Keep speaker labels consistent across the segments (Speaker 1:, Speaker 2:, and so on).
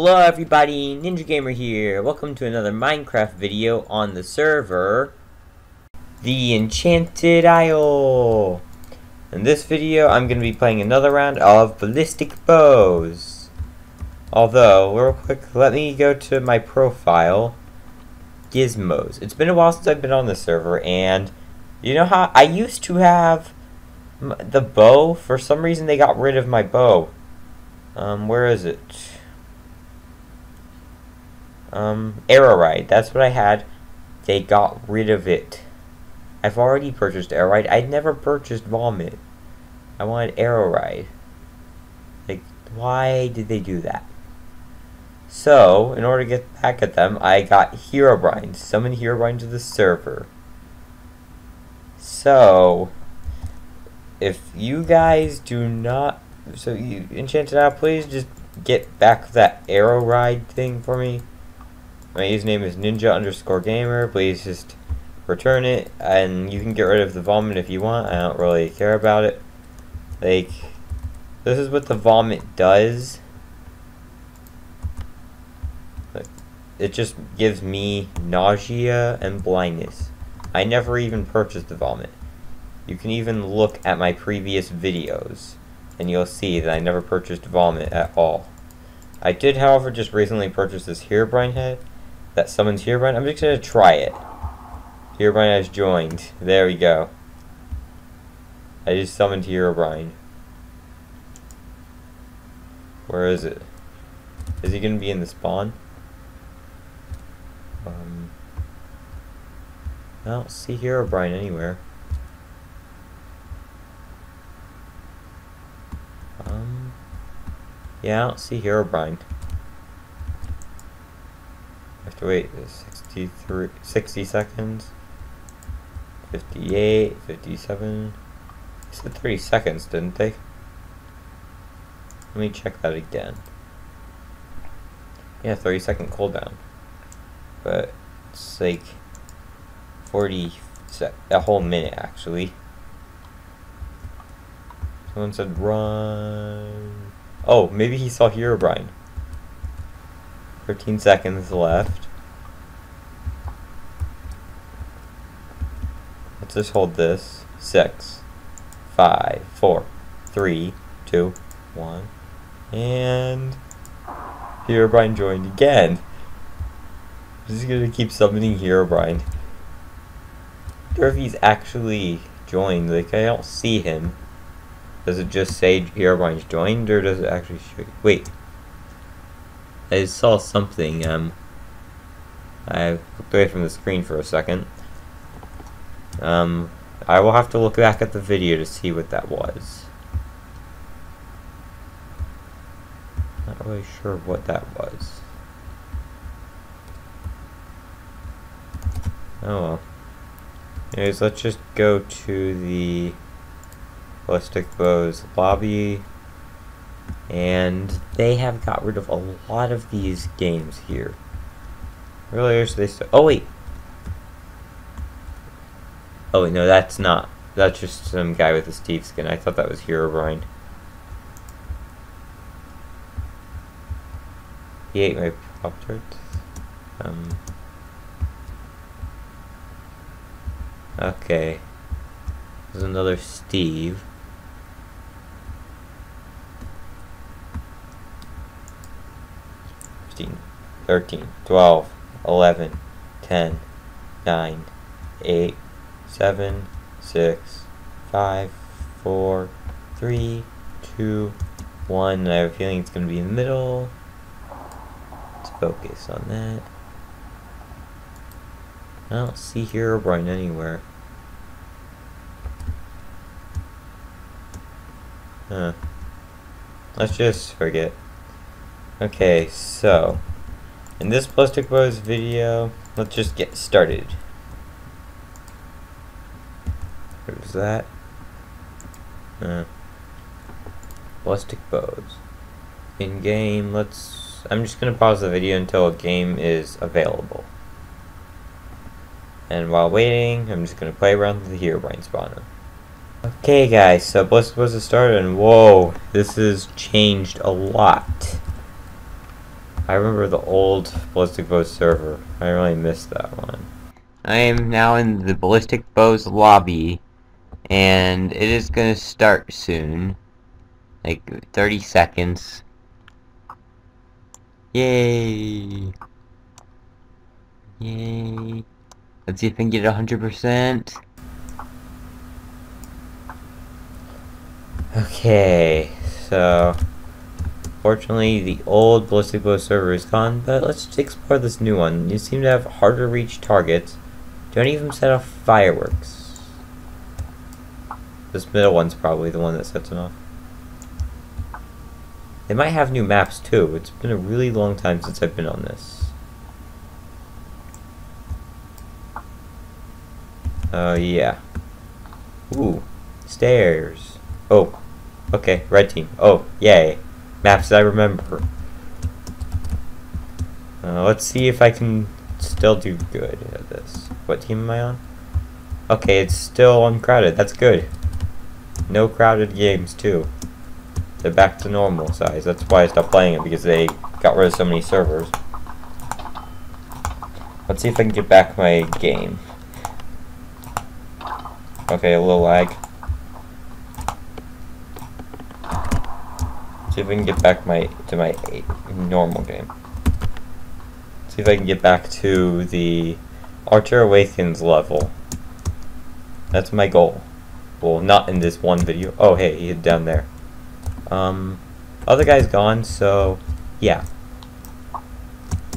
Speaker 1: Hello everybody, Ninja Gamer here. Welcome to another Minecraft video on the server, The Enchanted Isle. In this video, I'm going to be playing another round of Ballistic Bows. Although, real quick, let me go to my profile, Gizmos. It's been a while since I've been on the server, and you know how I used to have the bow? For some reason, they got rid of my bow. Um, where is it? Um, Arrowride. That's what I had. They got rid of it. I've already purchased Arrowride. I'd never purchased Vomit. I wanted Arrowride. Like, why did they do that? So, in order to get back at them, I got Herobrine. Summon Herobrine to the server. So, if you guys do not... So, you enchanted out, please just get back that Arrowride thing for me. My username is ninja underscore gamer. Please just return it, and you can get rid of the vomit if you want. I don't really care about it. Like, this is what the vomit does. It just gives me nausea and blindness. I never even purchased the vomit. You can even look at my previous videos, and you'll see that I never purchased vomit at all. I did, however, just recently purchase this Herobrine head, that summons Herobrine. I'm just to try it. Herobrine has joined. There we go. I just summoned Herobrine. Where is it? Is he to be in the spawn? Um, I don't see Herobrine anywhere. Um, yeah, I don't see Herobrine to wait 63, 60 seconds. 58, 57. They said 30 seconds, didn't they? Let me check that again. Yeah, 30 second cooldown. But it's like 40 sec a whole minute actually. Someone said run. Oh, maybe he saw Herobrine. 13 seconds left. Let's just hold this. Six, five, four, three, two, one, and Herobrine joined again. Just gonna keep summoning Herobrine. Wonder if he's actually joined. Like I don't see him. Does it just say Herobrine's joined, or does it actually show? Wait. I saw something, um, I looked away from the screen for a second. Um, I will have to look back at the video to see what that was. Not really sure what that was. Oh well. Anyways, let's just go to the Ballistic Bows lobby. And they have got rid of a lot of these games here. Earlier, so they st oh wait. Oh wait, no, that's not. That's just some guy with a Steve skin. I thought that was Herobrine. He ate my Pop Tarts. Um. Okay. There's another Steve. 15, 13, 12, 11, 10, 9, 8, 7, 6, 5, 4, 3, 2, 1. I have a feeling it's going to be in the middle. Let's focus on that. I don't see Herobrine anywhere. Huh. Let's just forget. Okay, so in this Ballistic Bows video, let's just get started. Where's that? Uh, Ballistic Bows. In game, let's. I'm just gonna pause the video until a game is available. And while waiting, I'm just gonna play around with the Herobrine spawner. Okay guys, so Ballistic Bows started and whoa, this has changed a lot. I remember the old Ballistic Bows server. I really missed that one. I am now in the Ballistic Bows lobby, and it is to start soon. Like 30 seconds. Yay! Yay! Let's see if I can get 100%. Okay, so fortunately the old Ballistic Bow server is gone, but let's explore this new one. You seem to have harder to reach targets. Don't even set off fireworks. This middle one's probably the one that sets them off. They might have new maps too. It's been a really long time since I've been on this. Uh, yeah. Ooh, stairs. Oh, okay, red team. Oh, yay. Maps I remember. Uh, let's see if I can still do good at this. What team am I on? Okay, it's still uncrowded. That's good. No crowded games, too. They're back to normal size. That's why I stopped playing it, because they got rid of so many servers. Let's see if I can get back my game. Okay, a little lag. See if I can get back my to my normal game. See if I can get back to the Archer Awakens level. That's my goal. Well, not in this one video. Oh, hey, he's down there. Um, other guy's gone, so yeah.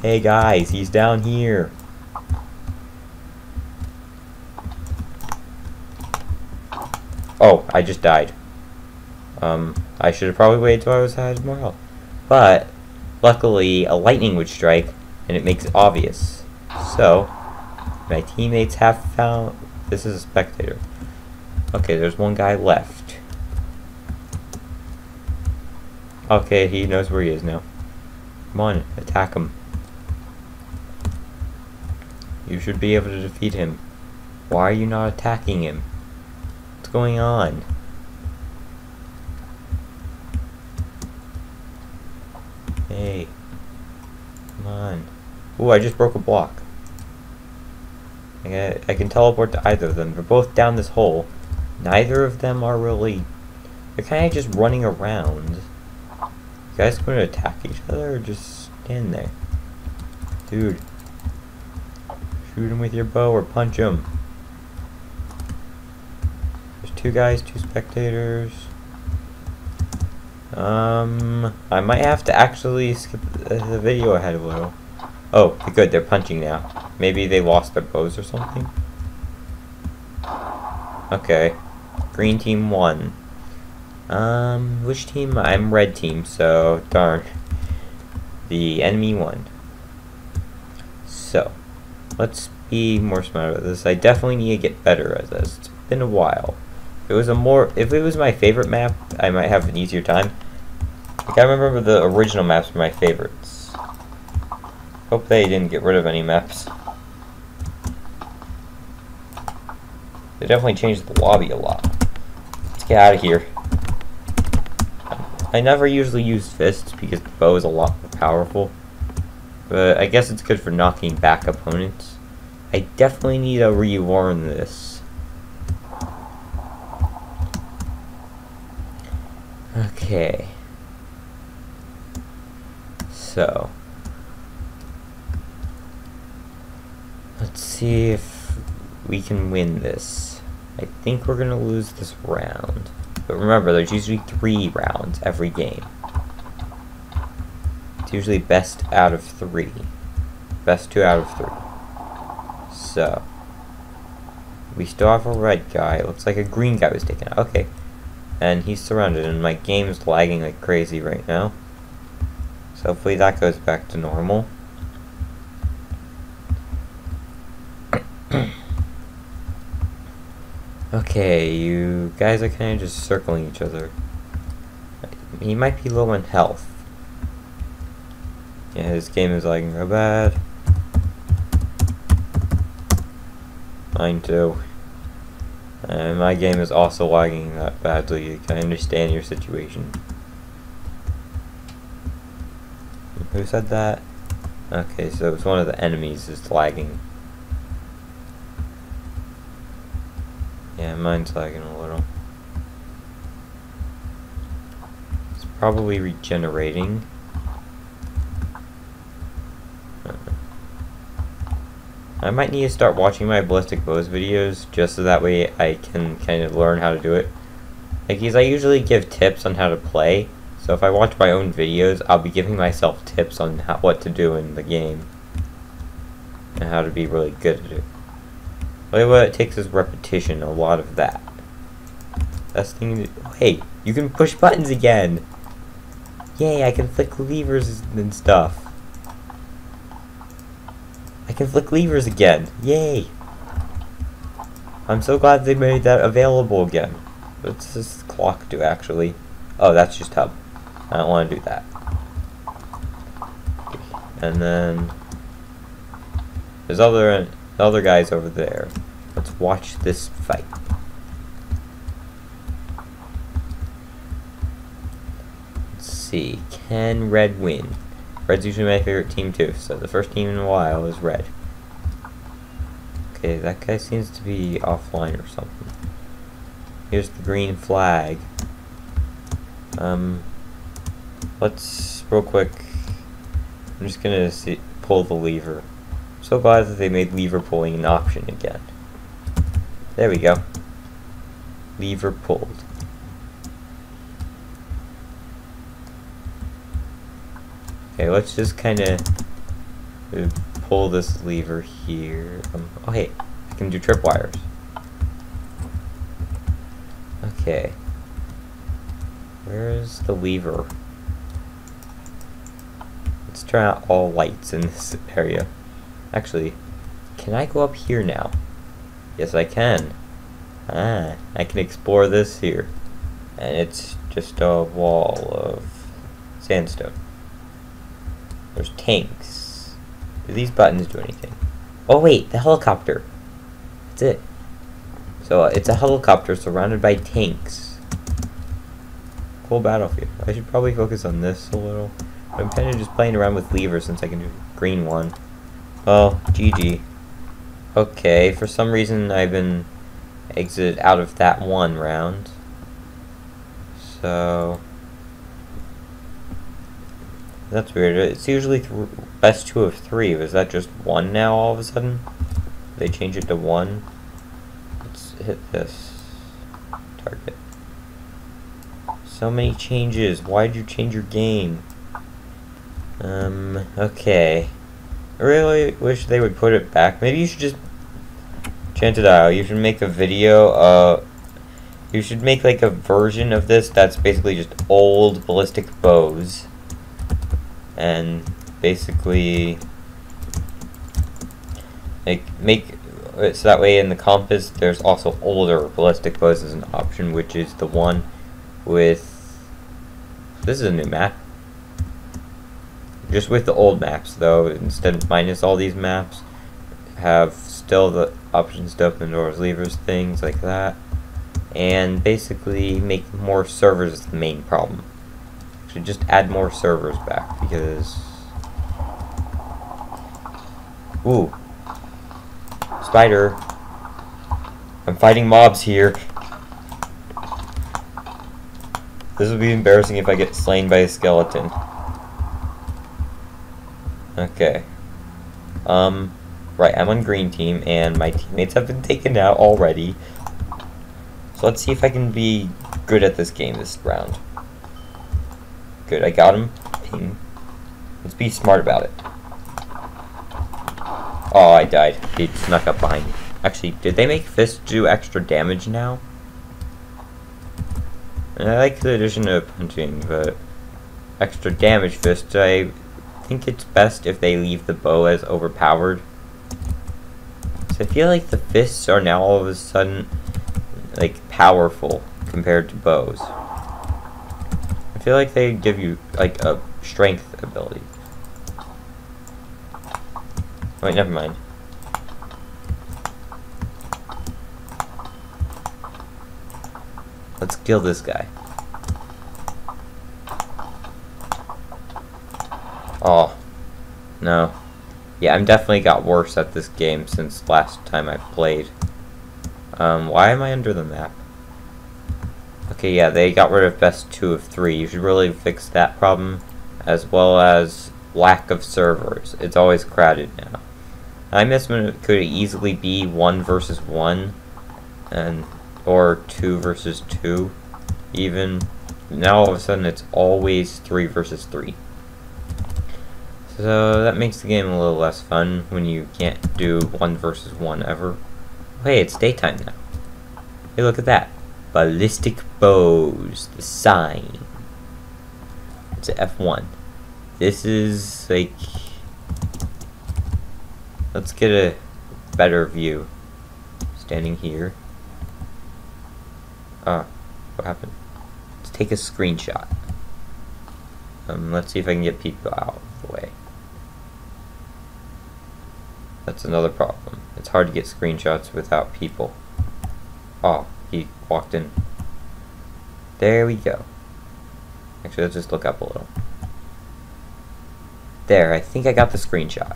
Speaker 1: Hey guys, he's down here. Oh, I just died. Um, I should have probably waited till I was had more health. But, luckily, a lightning would strike, and it makes it obvious. So, my teammates have found... This is a spectator. Okay, there's one guy left. Okay, he knows where he is now. Come on, attack him. You should be able to defeat him. Why are you not attacking him? What's going on? Hey. Come on. Ooh, I just broke a block. I, I can teleport to either of them. They're both down this hole. Neither of them are really... They're kind of just running around. You guys going to attack each other or just stand there? Dude. Shoot him with your bow or punch him. There's two guys, two spectators. Um, I might have to actually skip the video ahead a little. Oh, good, they're punching now. Maybe they lost their bows or something? Okay. Green team won. Um, which team? I'm red team, so darn. The enemy won. So, let's be more smart about this. I definitely need to get better at this. It's been a while. If it was a more, if it was my favorite map, I might have an easier time. I remember the original maps were my favorites. Hope they didn't get rid of any maps. They definitely changed the lobby a lot. Get out of here. I never usually use fists because the bow is a lot more powerful. But I guess it's good for knocking back opponents. I definitely need to relearn this. Okay. So. Let's see if we can win this. I think we're going to lose this round. But remember, there's usually three rounds every game. It's usually best out of three. Best two out of three. So. We still have a red guy. Looks like a green guy was taken out. Okay. And he's surrounded, and my game's lagging like crazy right now. So hopefully that goes back to normal. Okay, you guys are kind of just circling each other. He might be low in health. Yeah, his game is lagging real bad. Mine too. And my game is also lagging that badly. I understand your situation. Who said that? Okay, so it's one of the enemies is lagging. Yeah, mine's lagging a little. It's probably regenerating. Uh, I might need to start watching my ballistic bows videos just so that way I can kind of learn how to do it. Like, because I usually give tips on how to play, so if I watch my own videos, I'll be giving myself tips on how, what to do in the game. And how to be really good at it. Only what it takes is repetition, a lot of that. Best thing oh, hey, you can push buttons again! Yay, I can flick levers and stuff. I can flick levers again. Yay! I'm so glad they made that available again. What's this clock do, actually? Oh, that's just hub. I don't want to do that. And then... There's other, other guys over there. Let's watch this fight. Let's see. Can Red win? Red's usually my favorite team too, so the first team in a while is Red. Okay, that guy seems to be offline or something. Here's the green flag. Um, let's, real quick, I'm just gonna see, pull the lever. So glad that they made lever pulling an option again. There we go. Lever pulled. Okay, let's just kind of pull this lever here. Um, oh, hey, I can do tripwires. Okay. Where's the lever? Let's turn out all lights in this area. Actually, can I go up here now? Yes, I can. Ah, I can explore this here. And it's just a wall of sandstone. There's tanks. Do these buttons do anything? Oh wait, the helicopter. That's it. So uh, it's a helicopter surrounded by tanks. Cool battlefield. I should probably focus on this a little. I'm kind of just playing around with levers since I can do green one. Oh, GG. Okay, for some reason I've been exited out of that one round. So... That's weird. It's usually best two of three. Was that just one now all of a sudden? They change it to one? Let's hit this target. So many changes. Why did you change your game? Um, okay. I really wish they would put it back. Maybe you should just... Chanted out. You should make a video, uh... You should make, like, a version of this that's basically just old ballistic bows and basically make make so that way in the compass there's also older ballistic bows as an option which is the one with this is a new map just with the old maps though instead of minus all these maps have still the options to open doors levers things like that and basically make more servers the main problem should just add more servers back because... Ooh. Spider. I'm fighting mobs here. This would be embarrassing if I get slain by a skeleton. Okay. Um, right, I'm on green team, and my teammates have been taken out already. So let's see if I can be good at this game this round. Good, I got him. Ping. Let's be smart about it. Oh, I died. He snuck up behind me. Actually, did they make fists do extra damage now? I like the addition of punching, but extra damage fists, I think it's best if they leave the bow as overpowered. So I feel like the fists are now all of a sudden, like, powerful compared to bows. I feel like they give you, like, a strength ability. Wait, never mind. Let's kill this guy. Oh, no. Yeah, I'm definitely got worse at this game since last time I played. Um, why am I under the map? Okay, yeah, they got rid of best two of three. You should really fix that problem, as well as lack of servers. It's always crowded now. I miss when it could easily be one versus one, and or two versus two, even. Now all of a sudden it's always three versus three. So that makes the game a little less fun when you can't do one versus one ever. Hey, it's daytime now. Hey, look at that. Ballistic bows, the sign. It's an F1. This is like... Let's get a better view. Standing here. Ah, what happened? Let's take a screenshot. Um, let's see if I can get people out of the way. That's another problem. It's hard to get screenshots without people. Oh, he walked in. There we go. Actually, let's just look up a little. There, I think I got the screenshot.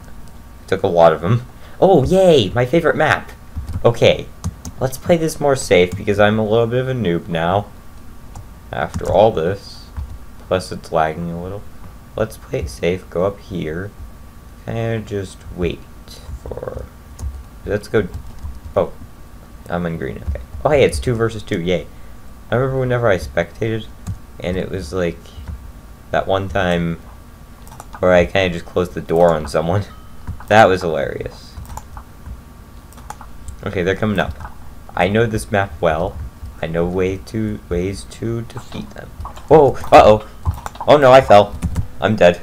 Speaker 1: Took a lot of them. Oh, yay! My favorite map! Okay, let's play this more safe because I'm a little bit of a noob now. After all this. Plus it's lagging a little. Let's play it safe, go up here, and just wait for... Let's go... Oh, I'm in green, okay. Oh hey, it's two versus two, yay. I remember whenever I spectated, and it was like that one time where I kind of just closed the door on someone. That was hilarious. Okay, they're coming up. I know this map well. I know way to ways to defeat them. Whoa! Uh-oh! Oh no, I fell. I'm dead.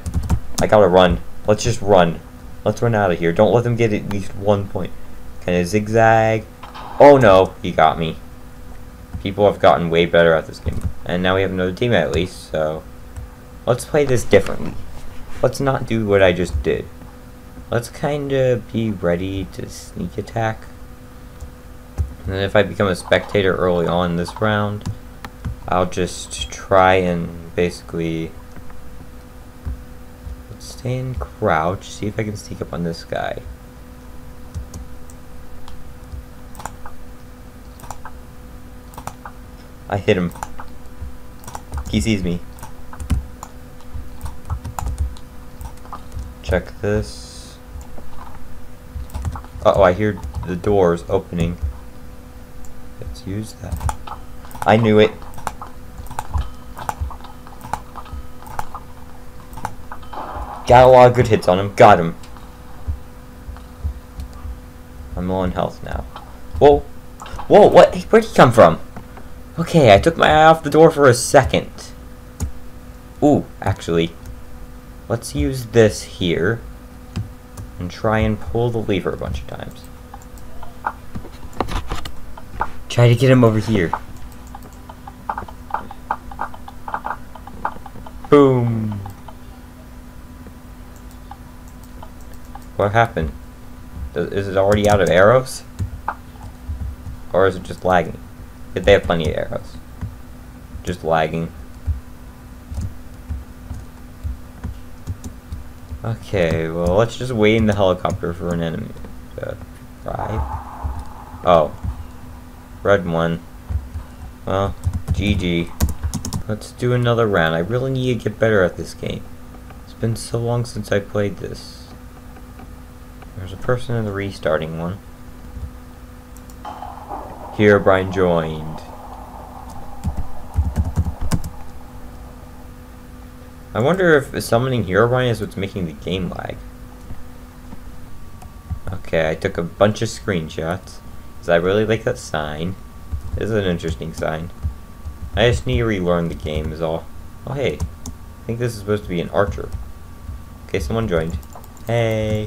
Speaker 1: I gotta run. Let's just run. Let's run out of here. Don't let them get at least one point. Kind of zigzag? Oh no, he got me. People have gotten way better at this game. And now we have another team at least, so... Let's play this differently. Let's not do what I just did. Let's kinda be ready to sneak attack. And if I become a spectator early on this round, I'll just try and basically... Stay in crouch, see if I can sneak up on this guy. I hit him. He sees me. Check this. Uh oh, I hear the doors opening. Let's use that. I knew it. Got a lot of good hits on him. Got him. I'm low on health now. Whoa. Whoa, what? Where'd he come from? Okay, I took my eye off the door for a second. Ooh, actually. Let's use this here. And try and pull the lever a bunch of times. Try to get him over here. Boom. What happened? Is it already out of arrows? Or is it just lagging? Did They have plenty of arrows. Just lagging. Okay, well, let's just wait in the helicopter for an enemy uh, to arrive. Oh. Red one. Well, GG. Let's do another round. I really need to get better at this game. It's been so long since I played this. There's a person in the restarting one. Herobrine joined. I wonder if summoning Herobrine is what's making the game lag. Okay, I took a bunch of screenshots. Because I really like that sign. This is an interesting sign. I just need to relearn the game is all. Oh hey, I think this is supposed to be an archer. Okay, someone joined. Hey.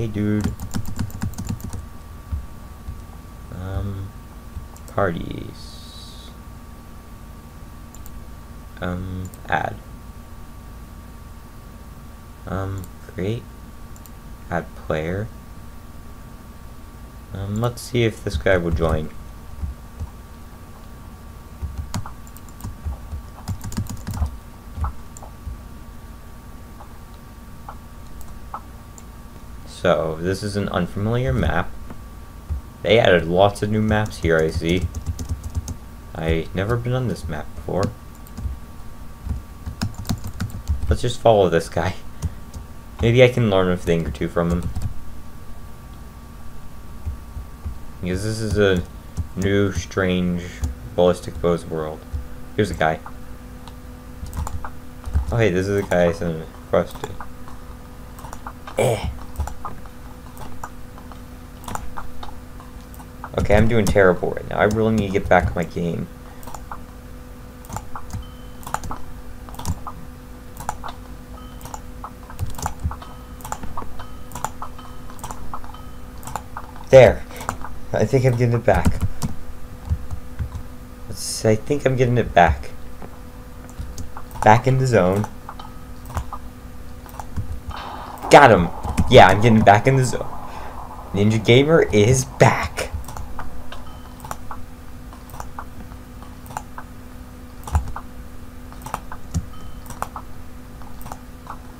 Speaker 1: Hey dude. Um, parties. Um, add. Um, create. Add player. Um, let's see if this guy will join. So, this is an unfamiliar map. They added lots of new maps here, I see. I never been on this map before. Let's just follow this guy. Maybe I can learn a thing or two from him. Because this is a new, strange, ballistic bows world. Here's a guy. Oh hey, this is a guy I sent a request to. Eh. Okay, I'm doing terrible right now. I really need to get back my game. There. I think I'm getting it back. Let's, I think I'm getting it back. Back in the zone. Got him. Yeah, I'm getting back in the zone. Ninja Gamer is back.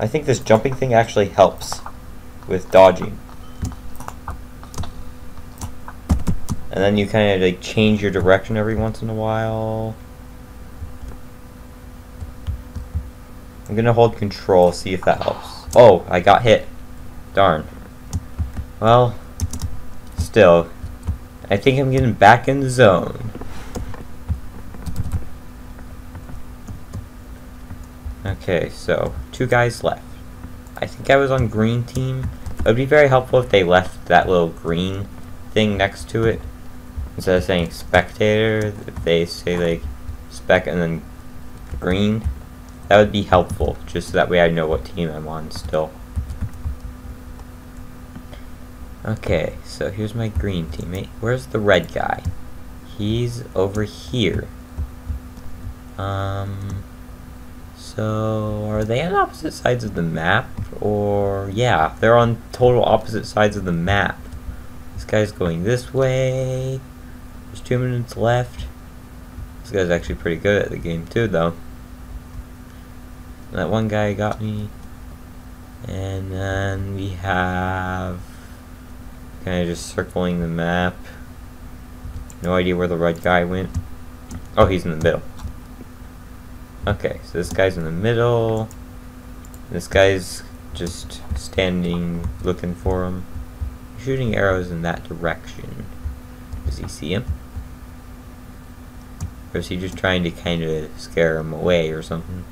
Speaker 1: I think this jumping thing actually helps with dodging. And then you kind of like change your direction every once in a while. I'm gonna hold control, see if that helps. Oh, I got hit. Darn. Well, still, I think I'm getting back in the zone. Okay, so two guys left. I think I was on green team. It would be very helpful if they left that little green thing next to it. Instead of saying spectator, if they say like spec and then green, that would be helpful. Just so that way I know what team I'm on still. Okay, so here's my green teammate. Where's the red guy? He's over here. Um, so, are they on opposite sides of the map? Or, yeah, they're on total opposite sides of the map. This guy's going this way. There's two minutes left. This guy's actually pretty good at the game too, though. That one guy got me. And then we have... Kind of just circling the map. No idea where the red guy went. Oh, he's in the middle. Okay, so this guy's in the middle. This guy's just standing, looking for him. Shooting arrows in that direction. Does he see him? Or is he just trying to kind of scare him away or something?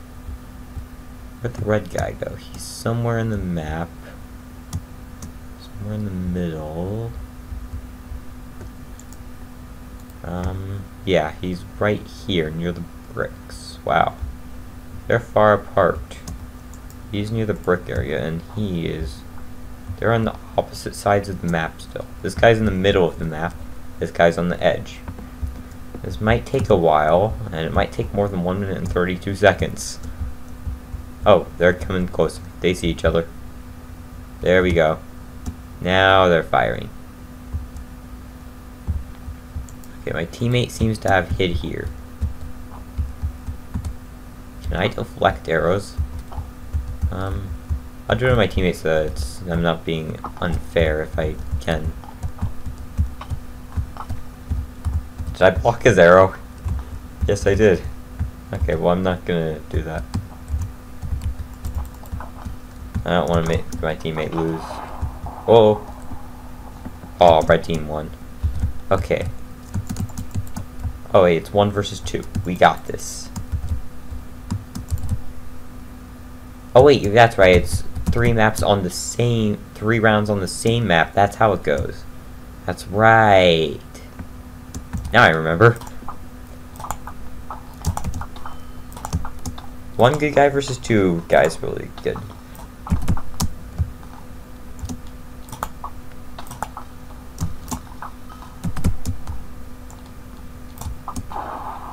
Speaker 1: Where'd the red guy go? He's somewhere in the map. Somewhere in the middle. Um, yeah, he's right here near the bricks. Wow. They're far apart. He's near the brick area, and he is... They're on the opposite sides of the map still. This guy's in the middle of the map. This guy's on the edge. This might take a while, and it might take more than 1 minute and 32 seconds. Oh, they're coming closer. They see each other. There we go. Now they're firing. Okay, my teammate seems to have hit here. Can I deflect arrows? Um, I'll do it to my teammates so that I'm not being unfair if I can. Did I block his arrow? Yes, I did. Okay, well, I'm not gonna do that. I don't want to make my teammate lose. Oh. Oh, red team won. Okay. Oh, wait, it's one versus two. We got this. Oh wait, that's right, it's three maps on the same, three rounds on the same map, that's how it goes. That's right. Now I remember. One good guy versus two guys really good.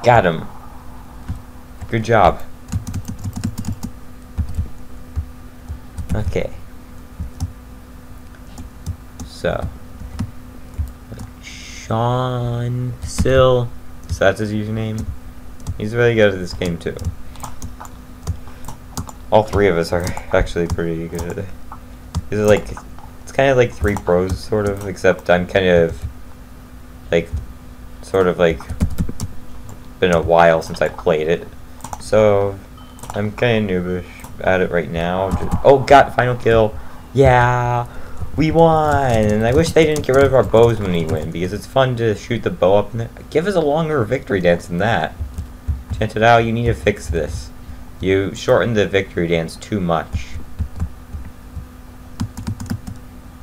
Speaker 1: Got him. Good job. Okay. So. Sean Sill. So that's his username. He's really good at this game too. All three of us are actually pretty good at it. Is like, it's kind of like Three Pros, sort of, except I'm kind of like, sort of like, been a while since I played it. So, I'm kind of noobish at it right now. Just, oh, got final kill. Yeah, we won. And I wish they didn't get rid of our bows when we win, because it's fun to shoot the bow up there. Give us a longer victory dance than that. Chanted you need to fix this. You shortened the victory dance too much.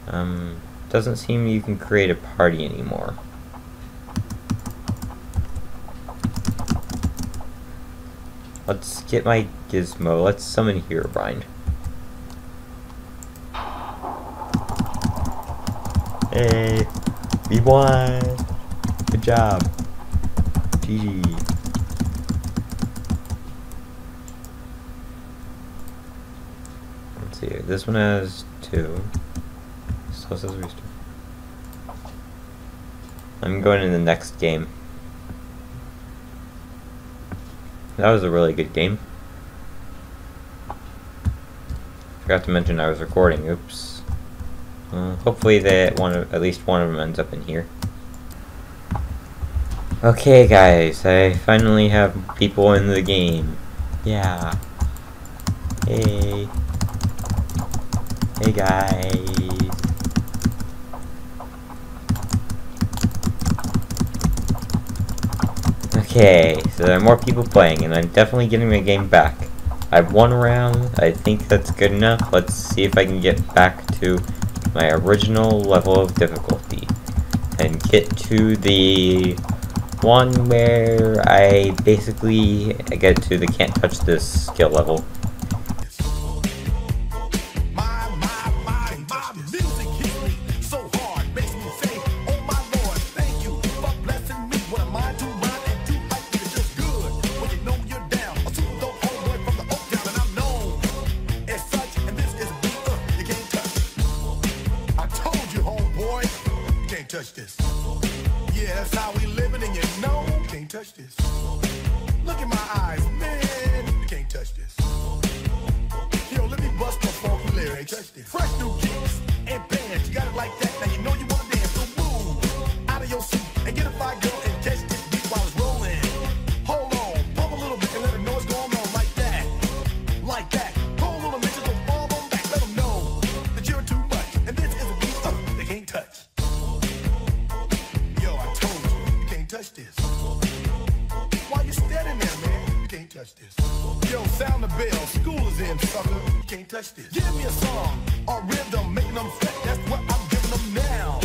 Speaker 1: Um, doesn't seem you can create a party anymore. Let's get my gizmo. Let's summon Herobrine. Hey, we won! Good job. GG. Let's see. This one has two. So says restart. I'm going in the next game. That was a really good game. Forgot to mention I was recording. Oops. Uh, hopefully that one of, at least one of them ends up in here. Okay guys, I finally have people in the game. Yeah. Hey. Hey guys. Okay, so there are more people playing, and I'm definitely getting my game back. I've won a round, I think that's good enough. Let's see if I can get back to my original level of difficulty. And get to the one where I basically get to the can't touch this skill level.
Speaker 2: Touch this. Yo, sound the bell, school is in, sucker. Can't touch this. Give me a song, a rhythm, making them sweat. That's what I'm giving them now.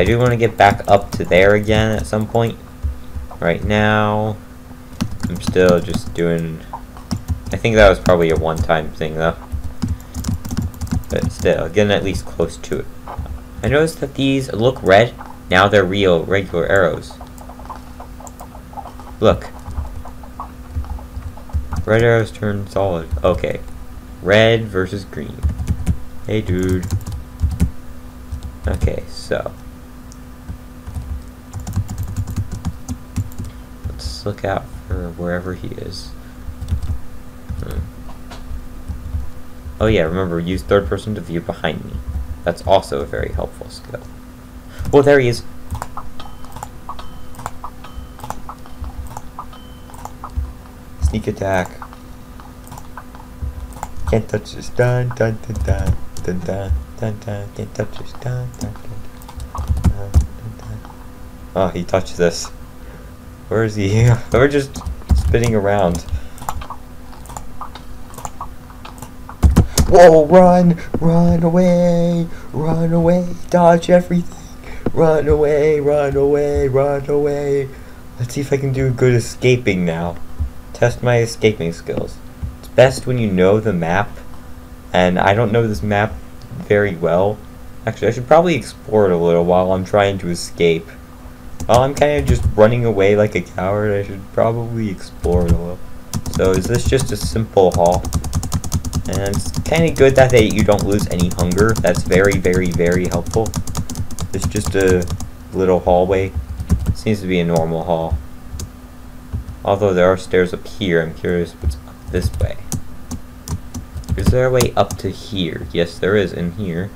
Speaker 1: I do want to get back up to there again at some point. Right now, I'm still just doing... I think that was probably a one-time thing, though. But still, getting at least close to it. I noticed that these look red. Now they're real, regular arrows. Look. Red arrows turn solid. Okay. Red versus green. Hey, dude. Okay, so. Look out for wherever he is. Hmm. Oh yeah, remember, use third person to view behind me. That's also a very helpful skill. Oh, there he is! Sneak attack. Can't touch this. Dun dun dun dun dun dun dun dun. Can't touch this. Dun dun dun dun dun dun. Oh, he touched this. Where is he? We're just spinning around. Whoa, run! Run away! Run away! Dodge everything! Run away! Run away! Run away! Let's see if I can do good escaping now. Test my escaping skills. It's best when you know the map, and I don't know this map very well. Actually, I should probably explore it a little while I'm trying to escape. While I'm kind of just running away like a coward, I should probably explore a little. So is this just a simple hall? And it's kind of good that they, you don't lose any hunger. That's very, very, very helpful. It's just a little hallway. Seems to be a normal hall. Although there are stairs up here, I'm curious what's up this way. Is there a way up to here? Yes, there is in here.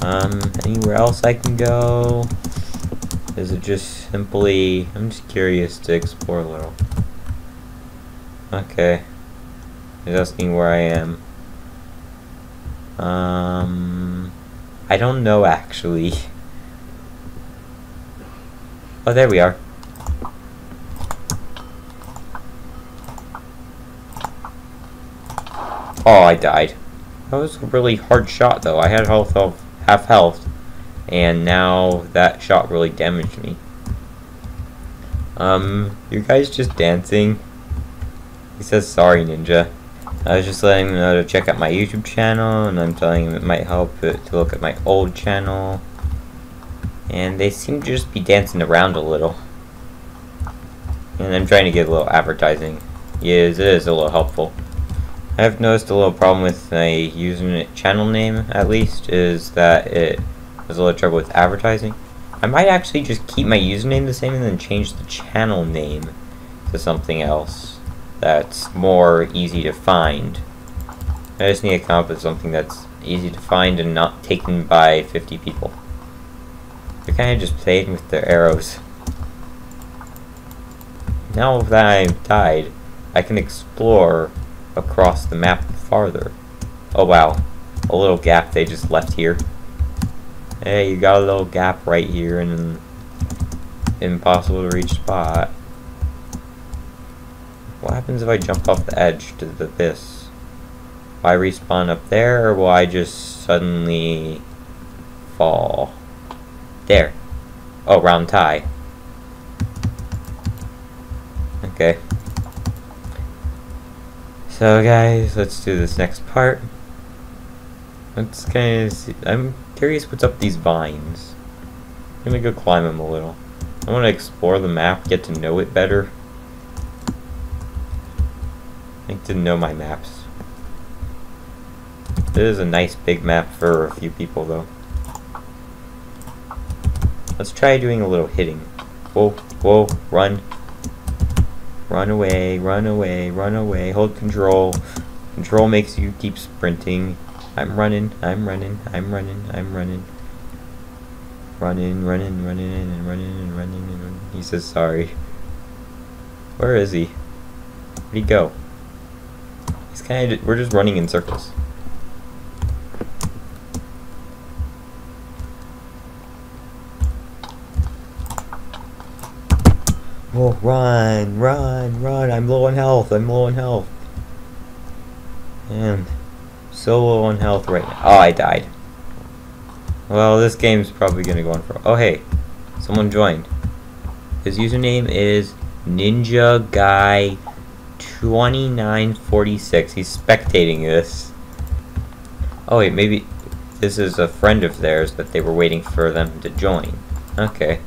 Speaker 1: Um, anywhere else I can go? Is it just simply... I'm just curious to explore a little. Okay. He's asking where I am. Um... I don't know, actually. Oh, there we are. Oh, I died. That was a really hard shot, though. I had health of half health, and now that shot really damaged me. Um, you guys just dancing? He says sorry, Ninja. I was just letting him know to check out my YouTube channel, and I'm telling him it might help it to look at my old channel. And they seem to just be dancing around a little. And I'm trying to get a little advertising. Yes, it is a little helpful. I've noticed a little problem with my username channel name, at least, is that it has a lot of trouble with advertising. I might actually just keep my username the same and then change the channel name to something else that's more easy to find. I just need to come up with something that's easy to find and not taken by 50 people. They're kind of just playing with their arrows. Now that I've died, I can explore across the map farther. Oh wow, a little gap they just left here. Hey, you got a little gap right here in an impossible to reach spot. What happens if I jump off the edge to the abyss? Will I respawn up there, or will I just suddenly fall? There. Oh, round tie. Okay. So guys, let's do this next part. Let's kind of see. I'm curious what's up these vines. I'm gonna go climb them a little. I want to explore the map, get to know it better. I like to know my maps. This is a nice big map for a few people though. Let's try doing a little hitting. Whoa, whoa, run. Run away, run away, run away. Hold control. Control makes you keep sprinting. I'm running, I'm running, I'm running, I'm running. Running, running, running, and running, and running, and running. He says sorry. Where is he? Where'd he go? He's kind of, we're just running in circles. Oh, run, run, run. I'm low on health. I'm low on health. And so low on health right now. Oh, I died. Well, this game's probably to go on for... Oh, hey. Someone joined. His username is Ninja Guy 2946. He's spectating this. Oh, wait, maybe this is a friend of theirs that they were waiting for them to join. Okay.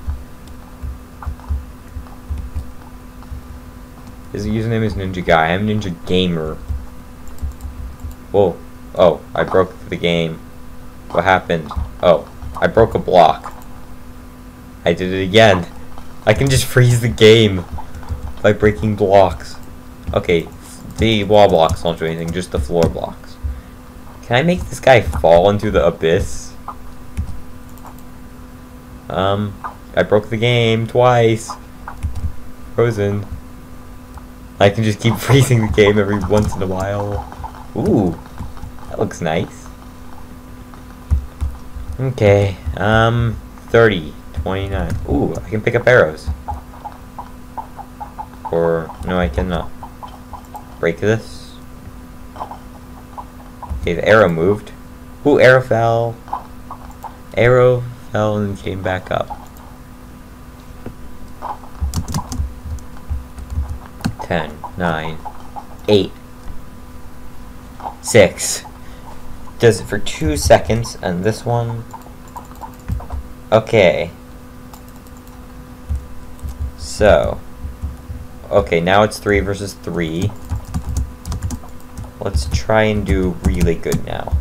Speaker 1: His username is Ninja Guy. I'm Ninja Gamer. Whoa. Oh, I broke the game. What happened? Oh, I broke a block. I did it again. I can just freeze the game by breaking blocks. Okay, the wall blocks don't do anything, just the floor blocks. Can I make this guy fall into the abyss? Um, I broke the game twice. Frozen. I can just keep freezing the game every once in a while. Ooh, looks nice. Okay, um, 30, 29. Ooh, I can pick up arrows. Or, no, I cannot. Break this. Okay, the arrow moved. Ooh, arrow fell. Arrow fell and came back up. 10, 9, 8, 6. Does it for 2 seconds, and this one... Okay. So. Okay, now it's three versus three. Let's try and do really good now.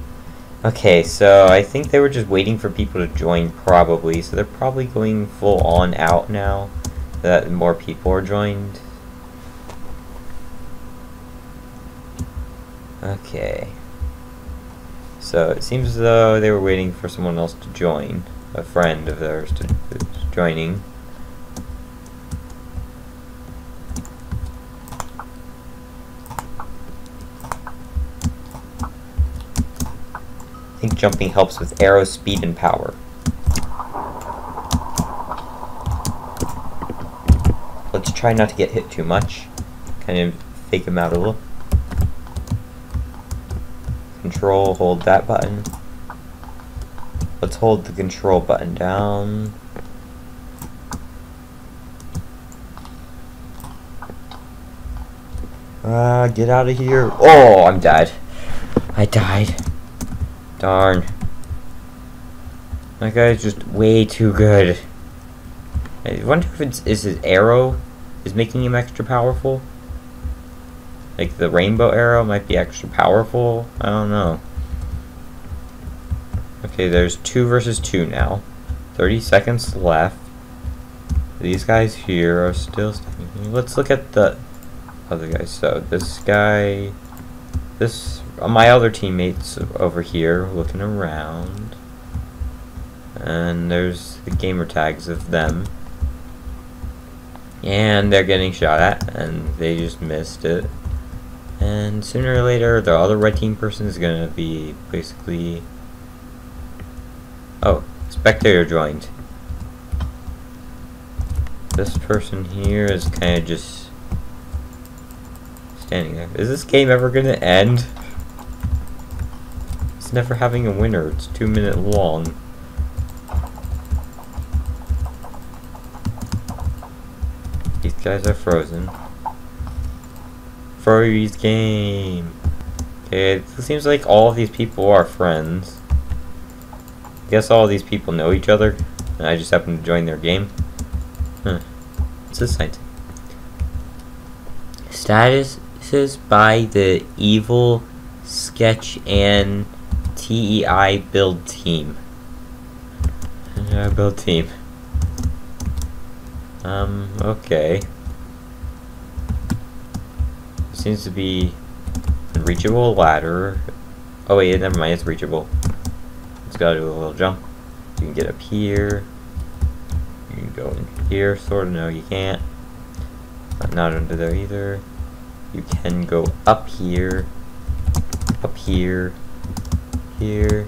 Speaker 1: Okay, so I think they were just waiting for people to join, probably. So they're probably going full on out now that more people are joined. Okay. So it seems as though they were waiting for someone else to join. A friend of theirs to, joining. I think jumping helps with arrow speed and power. Let's try not to get hit too much. Kind of fake him out a little. Control, hold that button. Let's hold the control button down. Ah, uh, get out of here. Oh, I'm dead. I died. Darn. That guy's just way too good. I wonder if it's is his arrow is making him extra powerful. Like the rainbow arrow might be extra powerful. I don't know. Okay, there's two versus two now. 30 seconds left. These guys here are still. Let's look at the other guys. So this guy, this uh, my other teammates over here looking around. And there's the gamer tags of them. And they're getting shot at, and they just missed it. And sooner or later, the other red team person is gonna be basically... Oh, spectator joined. This person here is kind of just standing there. Is this game ever gonna end? It's never having a winner. It's two minute long. These guys are frozen. Freeze game. Okay, it seems like all of these people are friends. I guess all these people know each other, and I just happen to join their game. Huh. What's this site? Statuses by the evil sketch and TEI build team. Yeah, build team. Um, okay. Seems to be reachable ladder. Oh wait, never mind, it's reachable. Let's go do a little jump. You can get up here. You can go in here, sort of. No, you can't. Not under there either. You can go up here. Up here here.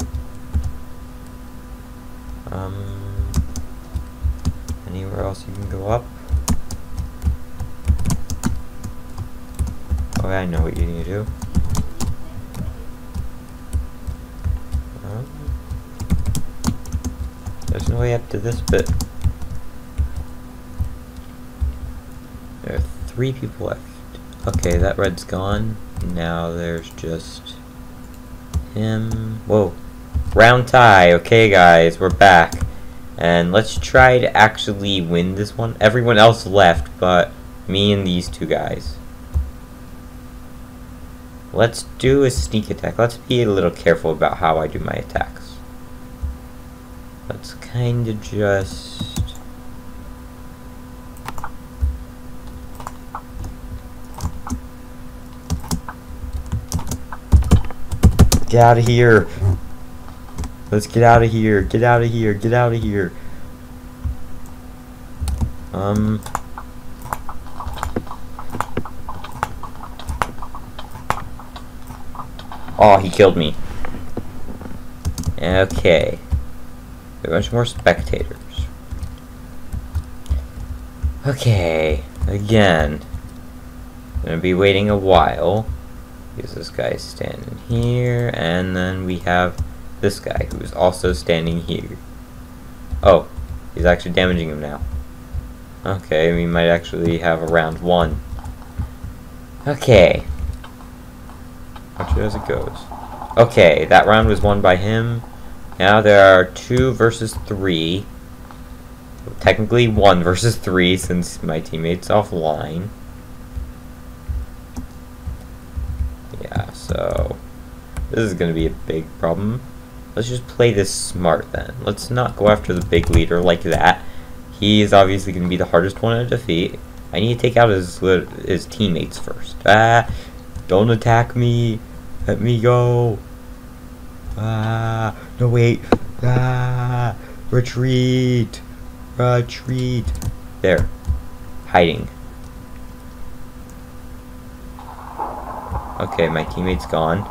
Speaker 1: Um, anywhere else you can go up? Oh, I know what you need to do. Um, there's no way up to this bit. There are three people left. Okay, that red's gone. Now there's just him. Whoa. Round tie. Okay, guys, we're back. And let's try to actually win this one. Everyone else left, but me and these two guys. Let's do a sneak attack. Let's be a little careful about how I do my attacks. Let's kind of just... Get out of here. Let's get out of here. Get out of here. Get out of here. Um. Oh, he killed me. Okay. A bunch more spectators. Okay. Again. Gonna be waiting a while. Because this guy's standing here, and then we have this guy who's also standing here. Oh, he's actually damaging him now. Okay, we might actually have a round one. Okay. Watch it as it goes. Okay, that round was won by him. Now there are two versus three. Technically one versus three since my teammate's offline. Yeah, so... This is gonna be a big problem. Let's just play this smart then. Let's not go after the big leader like that. He is obviously going to be the hardest one to defeat. I need to take out his his teammates first. Ah, don't attack me. Let me go. Ah, no wait. Ah, retreat. Retreat. There. Hiding. Okay, my teammate's gone.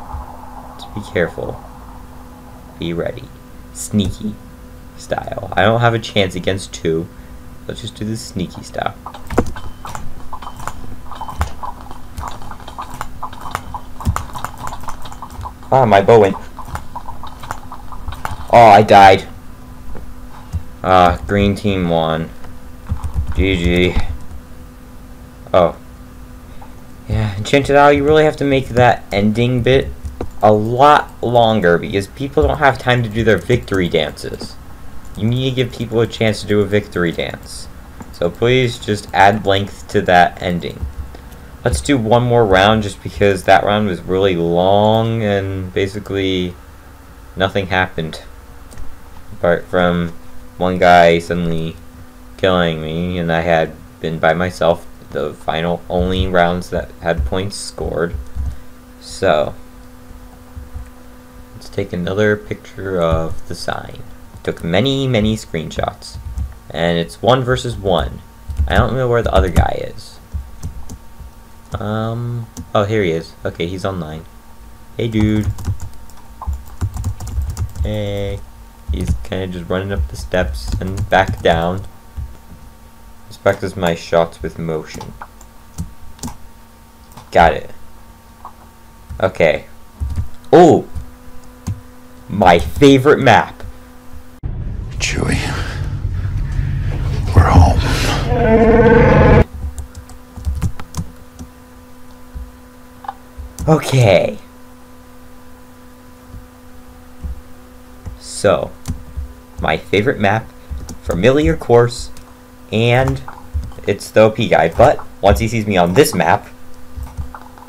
Speaker 1: Just be careful. Be ready. Sneaky style. I don't have a chance against two. Let's just do the sneaky style. Ah, my bow went. Oh, I died. Ah, green team won. GG. Oh. Yeah, Enchanted Isle, you really have to make that ending bit a lot longer because people don't have time to do their victory dances. You need to give people a chance to do a victory dance. So please just add length to that ending. Let's do one more round just because that round was really long and basically nothing happened. Apart from one guy suddenly killing me and I had been by myself the final only rounds that had points scored. So, let's take another picture of the sign. Took many, many screenshots. And it's one versus one. I don't know where the other guy is. Um, oh, here he is. Okay, he's online. Hey, dude. Hey. He's kind of just running up the steps and back down. Let's practice my shots with motion. Got it. Okay. Oh! My favorite map.
Speaker 2: Chewie, we're home.
Speaker 1: Okay. So, my favorite map, familiar course, and it's the OP guy. But once he sees me on this map,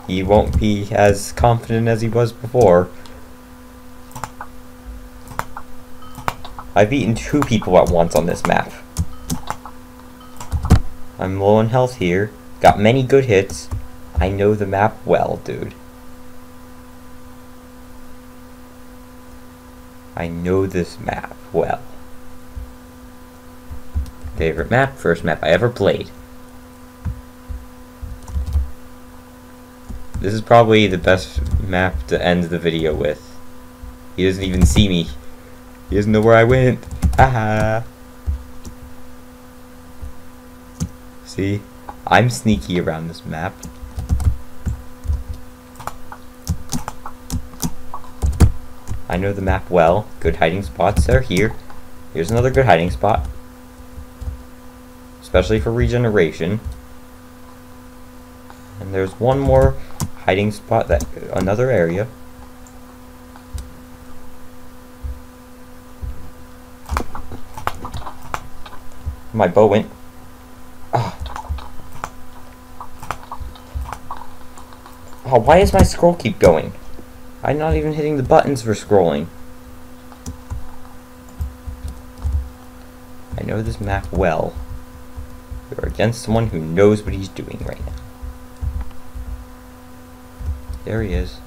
Speaker 1: he won't be as confident as he was before. I've beaten two people at once on this map. I'm low on health here. Got many good hits. I know the map well, dude. I know this map well. Favorite map, first map I ever played. This is probably the best map to end the video with. He doesn't even see me. He doesn't know where I went. Haha. See? I'm sneaky around this map. I know the map well. Good hiding spots are here. Here's another good hiding spot. Especially for regeneration. And there's one more hiding spot that another area. My bow went. Oh, why is my scroll keep going? I'm not even hitting the buttons for scrolling. I know this map well. We are against someone who knows what he's doing right now. There he is.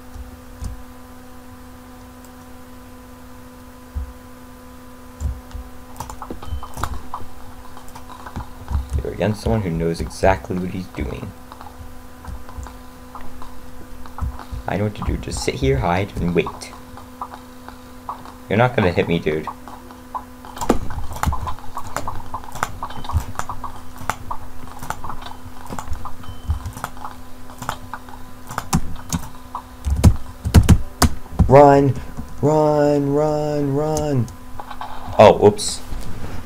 Speaker 1: You're against someone who knows exactly what he's doing. I know what to do. Just sit here, hide, and wait. You're not gonna hit me, dude. Run! Run, run, run! Oh, oops.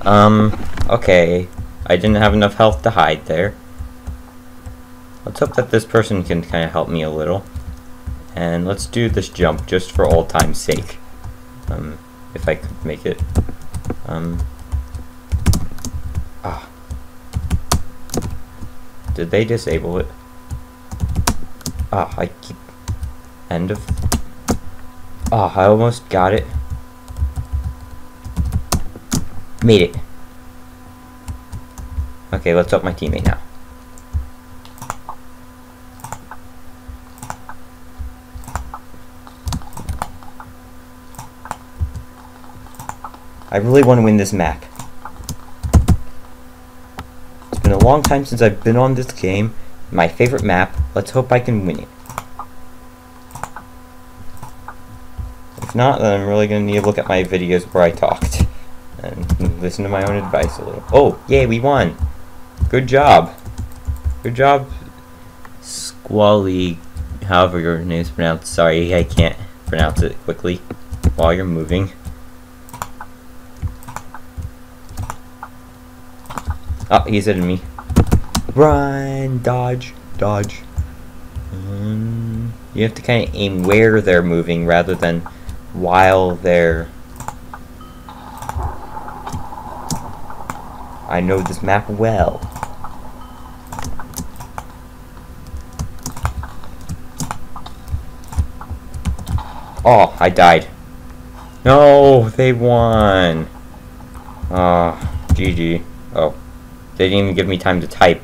Speaker 1: Um, okay. I didn't have enough health to hide there. Let's hope that this person can kind of help me a little. And let's do this jump just for old time's sake. Um, if I could make it. Um, ah. Did they disable it? Ah, I keep... End of... Ah, I almost got it. Made it. Okay, let's help my teammate now. I really want to win this map. It's been a long time since I've been on this game. My favorite map. Let's hope I can win it. If not, then I'm really going to need to look at my videos where I talked. And listen to my own advice a little. Oh, yay, we won! Good job. Good job, Squally, however your name is pronounced. Sorry, I can't pronounce it quickly while you're moving. Oh, he's hitting me. Run, dodge, dodge. Um, you have to kind of aim where they're moving rather than while they're... I know this map well. Oh, I died. No, they won. Oh, GG. Oh. They didn't even give me time to type.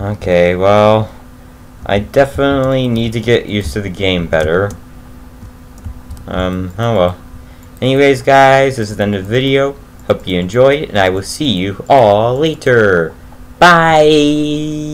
Speaker 1: Okay, well, I definitely need to get used to the game better. Um, oh well. Anyways, guys, this is the end of the video. Hope you enjoyed, and I will see you all later. Bye!